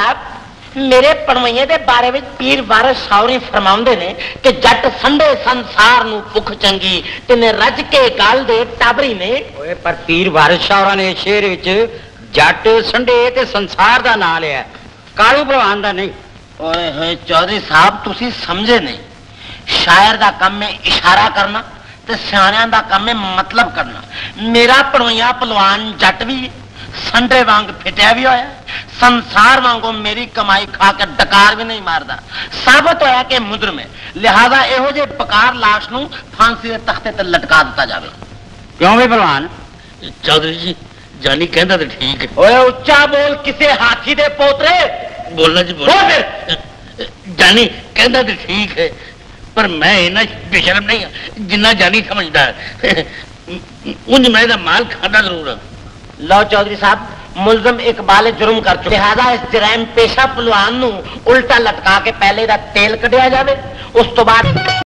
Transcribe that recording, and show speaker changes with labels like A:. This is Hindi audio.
A: ਸਾਹਿਬ ਮੇਰੇ ਪੜਵਈਏ ਦੇ ਬਾਰੇ ਵਿੱਚ ਪੀਰ ਵਾਰਿਸ ਸ਼ੌਰੀ ਫਰਮਾਉਂਦੇ ਨੇ ਕਿ ਜੱਟ ਸੰਡੇ ਸੰਸਾਰ ਨੂੰ ਭੁੱਖ ਚੰਗੀ ਤਿਨੇ ਰੱਜ ਕੇ ਗਲ ਦੇ ਟਾਬਰੀ ਨੇ
B: ਓਏ ਪਰ ਪੀਰ ਵਾਰਿਸ ਸ਼ਾਹਰਾਂ ਨੇ ਸ਼ੇਰ ਵਿੱਚ ਜੱਟ ਸੰਡੇ ਤੇ ਸੰਸਾਰ ਦਾ ਨਾਂ ਲਿਆ ਕਾਲੂ ਭਲਵਾਨ ਦਾ ਨਹੀਂ
A: ਓਏ ਹੋਏ ਚੌਧਰੀ ਸਾਹਿਬ ਤੁਸੀਂ ਸਮਝੇ ਨਹੀਂ ਸ਼ਾਇਰ ਦਾ ਕੰਮ ਹੈ ਇਸ਼ਾਰਾ ਕਰਨਾ ਤੇ ਸਿਆਣਿਆਂ ਦਾ ਕੰਮ ਹੈ ਮਤਲਬ ਕਰਨਾ ਮੇਰਾ ਪੜਵਈਆ ਪਹਿਲਵਾਨ ਜੱਟ ਵੀ ਹੈ, ਸੰਡੇ ਵਾਂਗ ਫਿਟਿਆ ਵੀ ਹੋਇਆ संसार वागो मेरी कमाई खा के डकार भी नहीं मार साबित होया कि मुद्र में। लिहाजा यहो जे बकार लाश न फांसी के तख्ते ते लटका दिता जावे।
B: क्यों भी पहलवान
C: चौधरी जी जानी कहता तो ठीक है।
A: उच्चा बोल किसे हाथी दे पोतरे?
C: बोलना जी बोल जानी कहता तो ठीक है पर मैं इना बेशरम नहीं जिन्ना जानी समझदा है। उंज मैं माल खादा ज़रूर
A: लो चौधरी साहब मुलजम इकबाल जुर्म कर चुके लिहाजा इस जराइम पेशा पलवान उल्टा लटका के पहले का तेल कटिया जाए उस तो बाद